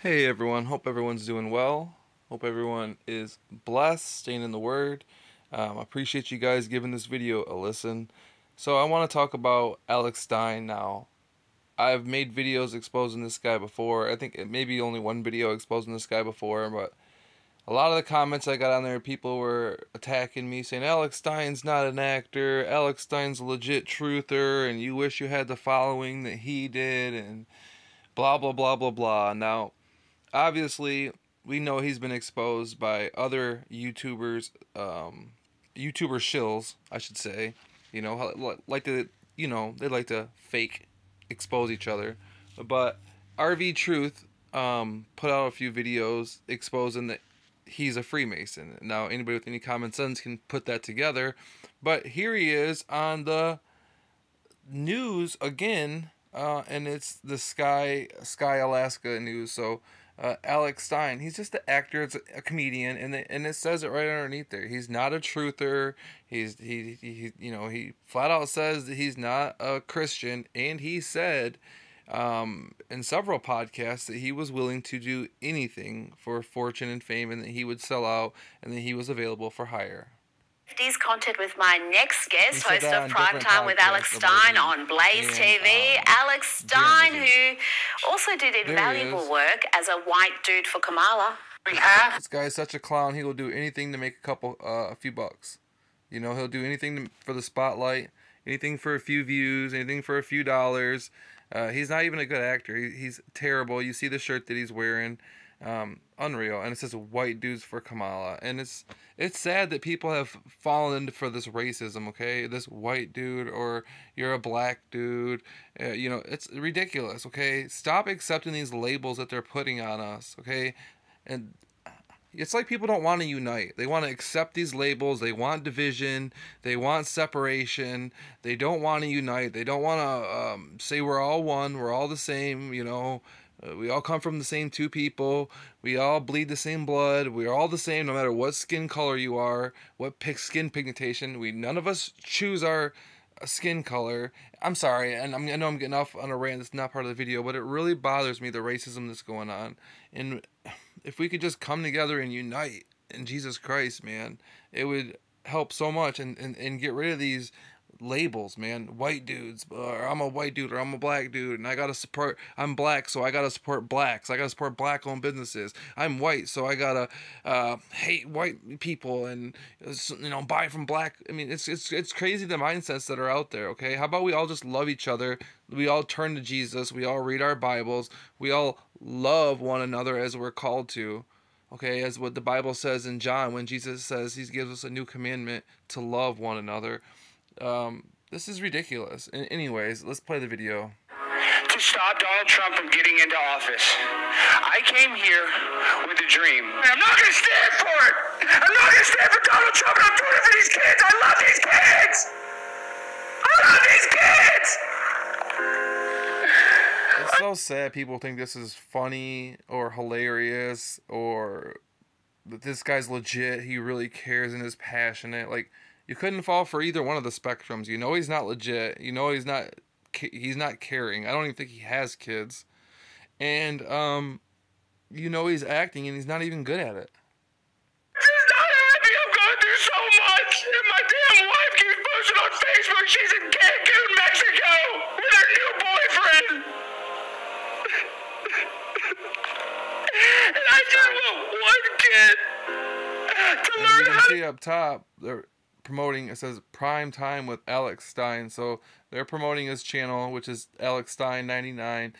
Hey everyone, hope everyone's doing well. Hope everyone is blessed, staying in the Word. Um, appreciate you guys giving this video a listen. So I want to talk about Alex Stein now. I've made videos exposing this guy before. I think it maybe only one video exposing this guy before, but a lot of the comments I got on there, people were attacking me, saying Alex Stein's not an actor, Alex Stein's a legit truther, and you wish you had the following that he did, and blah blah blah blah blah. Now obviously we know he's been exposed by other YouTubers, um, YouTuber shills, I should say. You know, like to, you know, they like to fake expose each other. But RV Truth um, put out a few videos exposing that he's a Freemason. Now, anybody with any common sense can put that together. But here he is on the news again, uh, and it's the Sky Sky Alaska news. So uh, Alex Stein. He's just an actor, it's a comedian, and the, and it says it right underneath there. He's not a truther. He's he, he you know he flat out says that he's not a Christian, and he said um, in several podcasts that he was willing to do anything for fortune and fame, and that he would sell out, and that he was available for hire. 50s content with my next guest, host of Prime Time with Alex Stein on Blaze TV. Um, Alex Stein, who also did invaluable work as a white dude for Kamala. This guy is such a clown. He will do anything to make a couple, uh, a few bucks. You know, he'll do anything to, for the spotlight, anything for a few views, anything for a few dollars. Uh, he's not even a good actor. He, he's terrible. You see the shirt that he's wearing um, unreal. And it says white dudes for Kamala, and it's it's sad that people have fallen for this racism. Okay, this white dude or you're a black dude. Uh, you know, it's ridiculous. Okay, stop accepting these labels that they're putting on us. Okay, and it's like people don't want to unite. They want to accept these labels. They want division. They want separation. They don't want to unite. They don't want to um, say we're all one. We're all the same. You know, uh, we all come from the same two people. We all bleed the same blood. We're all the same no matter what skin color you are, what pick skin pigmentation. We none of us choose our uh, skin color. I'm sorry, and I'm, I know I'm getting off on a rant. That's not part of the video, but it really bothers me the racism that's going on. And if we could just come together and unite in Jesus Christ, man, it would help so much and, and, and get rid of these labels, man. White dudes, or I'm a white dude, or I'm a black dude, and I gotta support. I'm black, so I gotta support blacks. I gotta support black-owned businesses. I'm white, so I gotta uh, hate white people and you know buy from black. I mean, it's it's it's crazy the mindsets that are out there. Okay, how about we all just love each other? We all turn to Jesus. We all read our Bibles. We all love one another as we're called to okay as what the bible says in john when jesus says he gives us a new commandment to love one another um, this is ridiculous. In, anyways, let's play the video. To stop Donald Trump from getting into office. I came here with a dream. I'm not going to stand for it. I'm not going to stand for Donald Trump. I'm doing it for these kids. I love these kids. I love these kids. It's so sad people think this is funny or hilarious or that this guy's legit. He really cares and is passionate. Like, you couldn't fall for either one of the spectrums. You know he's not legit. You know he's not he's not caring. I don't even think he has kids. And um you know he's acting and he's not even good at it. She's not happy. I'm going through so much. And my damn wife keeps posting on Facebook she's in Cancun, Mexico with her new boyfriend. and I just want one kid to learn how to see up top there promoting it says prime time with Alex Stein. So they're promoting his channel, which is Alex Stein 99.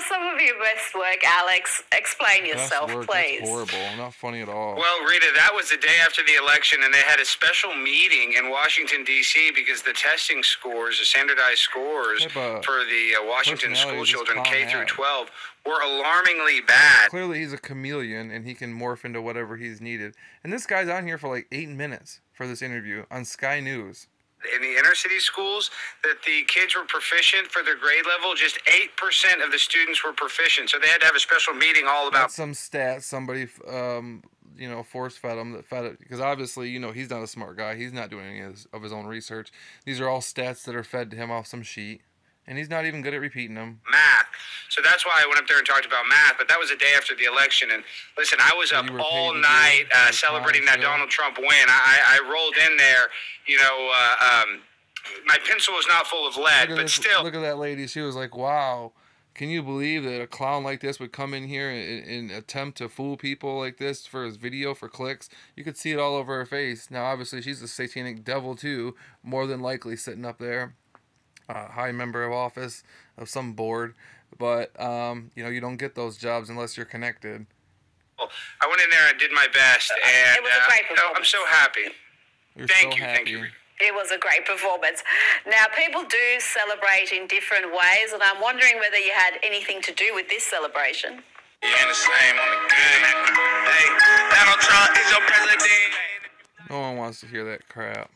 Some of your best work, Alex. Explain yourself, work, please. That's horrible. Not funny at all. Well, Rita, that was the day after the election, and they had a special meeting in Washington D.C. because the testing scores, the standardized scores for the uh, Washington school children K through 12, were alarmingly bad. Clearly, he's a chameleon, and he can morph into whatever he's needed. And this guy's on here for like eight minutes for this interview on Sky News in the inner city schools that the kids were proficient for their grade level. Just 8% of the students were proficient. So they had to have a special meeting all about That's some stats somebody um, you know force fed him that fed it because obviously you know he's not a smart guy. He's not doing any of his, of his own research. These are all stats that are fed to him off some sheet and he's not even good at repeating them. Math. So that's why I went up there and talked about math. But that was a day after the election, and listen, I was up all night uh, celebrating that Donald Trump win. I, I rolled in there, you know. Uh, um, my pencil was not full of lead, but this, still. Look at that lady. She was like, "Wow." Can you believe that a clown like this would come in here and, and, attempt to fool people like this for his video for clicks? You could see it all over her face. Now, obviously, she's a satanic devil too, more than likely sitting up there, uh, high member of office of some board. But um, you know, you don't get those jobs unless you're connected. Well, I went in there and did my best, and it was a great uh, I'm so happy. You're thank so you, happy. thank you. It was a great performance. Now, people do celebrate in different ways, and I'm wondering whether you had anything to do with this celebration. Yeah, the same on the good. Hey, Donald Trump is your president. No one wants to hear that crap.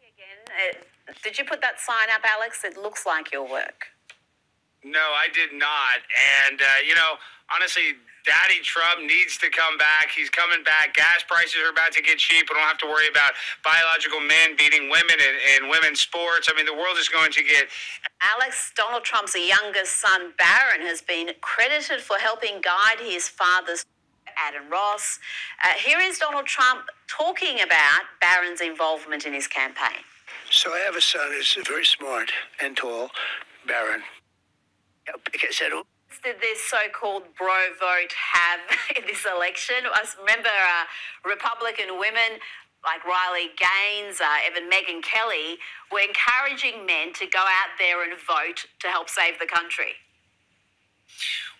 Again, uh, did you put that sign up, Alex? It looks like your work. No, I did not. And, uh, you know, honestly, Daddy Trump needs to come back. He's coming back. Gas prices are about to get cheap. We don't have to worry about biological men beating women in, in women's sports. I mean, the world is going to get. Alex, Donald Trump's youngest son, Barron, has been credited for helping guide his father's. Adin Ross. Uh, here is Donald Trump talking about Barron's involvement in his campaign. So I have a son who's very smart and tall, Barron. Because I don't did this so-called bro vote have in this election? I remember uh, Republican women like Riley Gaines, uh, even Megyn Kelly, were encouraging men to go out there and vote to help save the country.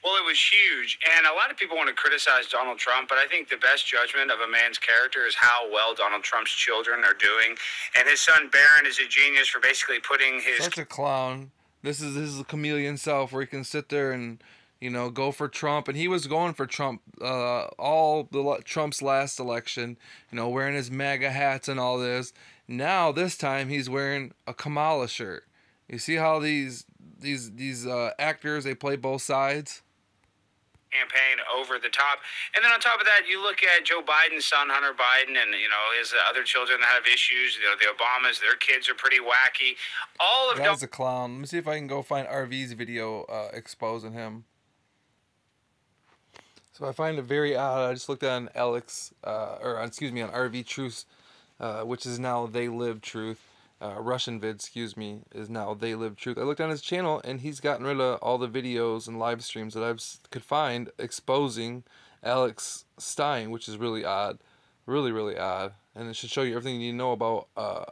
Well, it was huge. And a lot of people want to criticize Donald Trump, but I think the best judgment of a man's character is how well Donald Trump's children are doing. And his son Barron is a genius for basically putting his. Such a clown. This is this is a chameleon self where he can sit there and you know go for Trump, and he was going for Trump uh, all the Trump's last election. You know, wearing his MAGA hats and all this. Now this time he's wearing a Kamala shirt. You see how these these these uh, actors they play both sides campaign over the top. And then on top of that, you look at Joe Biden's son, Hunter Biden, and you know his other children that have issues. You know the Obamas, their kids are pretty wacky. All of that's a clown. Let me see if I can go find RV's video uh, exposing him. So I find it very odd. I just looked on Alex, uh, or excuse me, on RV Truth, uh, which is now They Live Truth uh, Russian vid, excuse me, is now They Live Truth. I looked on his channel and he's gotten rid of all the videos and live streams that I've could find exposing Alex Stein, which is really odd, really really odd, and it should show you everything you need to know about uh,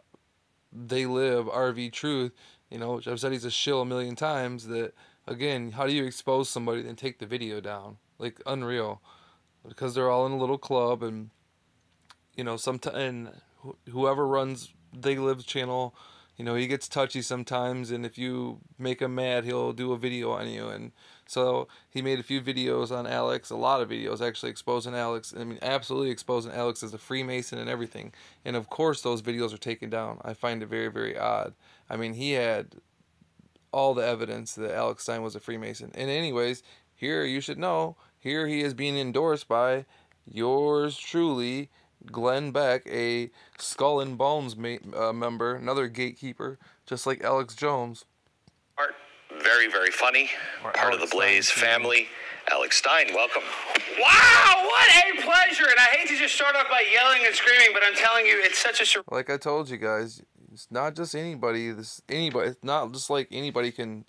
They Live RV Truth. You know, I've said he's a shill a million times. That again, how do you expose somebody and take the video down? Like unreal, because they're all in a little club and you know, sometimes whoever runs they Live channel, you know, he gets touchy sometimes, and if you make him mad, he'll do a video on you. And so he made a few videos on Alex, a lot of videos actually exposing Alex. I mean, absolutely exposing Alex as a Freemason and everything. And of course, those videos are taken down. I find it very, very odd. I mean, he had all the evidence that Alex Stein was a Freemason. And, anyways, here you should know, here he is being endorsed by yours truly Glenn Beck, a Skull and Bones uh, member, another gatekeeper, just like Alex Jones. Art, Very, very funny. Or Part Alex of the Blaze Stein, family. Alex Stein, welcome. Wow, what a pleasure! And I hate to just start off by yelling and screaming, but I'm telling you, it's such a. Sur- like I told you guys, it's not just anybody. This anybody. It's not just like anybody can.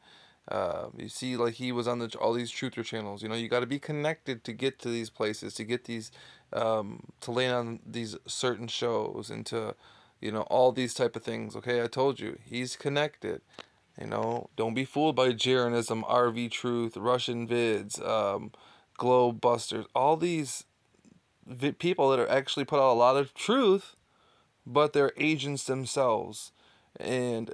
Uh, you see, like he was on the all these truther channels. You know, you got to be connected to get to these places, to get these um, to land on these certain shows and to you know all these type of things. Okay i told you he's connected. You know don't be fooled by Jeranism, rv truth russian vids um, globe busters all these vi- people that are actually put out a lot of truth but they're agents themselves. And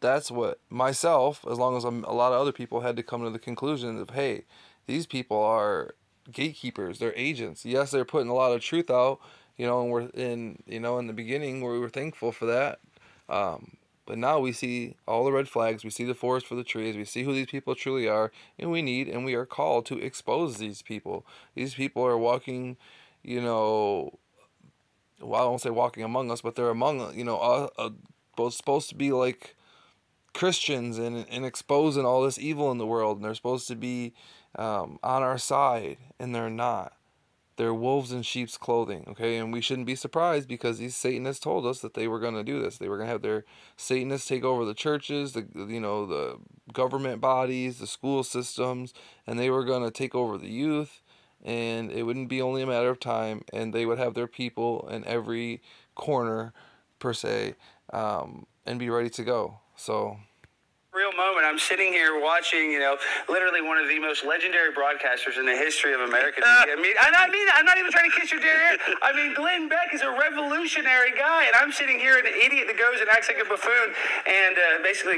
that's what myself as long as I'm, a lot of other people had to come to the conclusion of hey these people are gatekeepers, they're agents. Yes, they're putting a lot of truth out, you know, and we're in, you know, in the beginning we were thankful for that. Um, but now we see all the red flags, we see the forest for the trees, we see who these people truly are, and we need and we are called to expose these people. These people are walking, you know, well, I won't say walking among us, but they're among, you know, uh, uh, both supposed to be like Christians and, and exposing all this evil in the world, and they're supposed to be um, on our side, and they're not. They're wolves in sheep's clothing, okay? And we shouldn't be surprised because these Satanists told us that they were going to do this. They were going to have their Satanists take over the churches, the you know the government bodies, the school systems, and they were going to take over the youth. And it wouldn't be only a matter of time, and they would have their people in every corner, per se, um, and be ready to go. So real moment. I'm sitting here watching, you know, literally one of the most legendary broadcasters in the history of American media. I mean, I'm not, mean, I'm not even trying to kiss your derriere. I mean, Glenn Beck is a revolutionary guy, and I'm sitting here, an idiot that goes and acts like a buffoon, and uh, basically.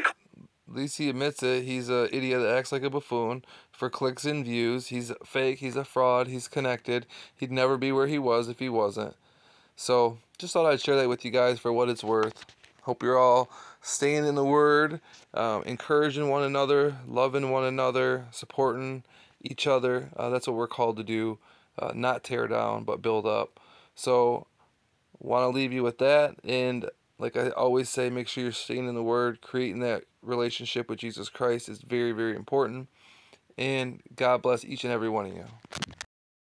At least he admits it. He's an idiot that acts like a buffoon for clicks and views. He's fake. He's a fraud. He's connected. He'd never be where he was if he wasn't. So, just thought I'd share that with you guys for what it's worth. Hope you're all staying in the Word, um, encouraging one another, loving one another, supporting each other. Uh, that's what we're called to do, uh, not tear down, but build up. So, want to leave you with that. And like I always say, make sure you're staying in the Word, creating that relationship with Jesus Christ is very, very important. And God bless each and every one of you.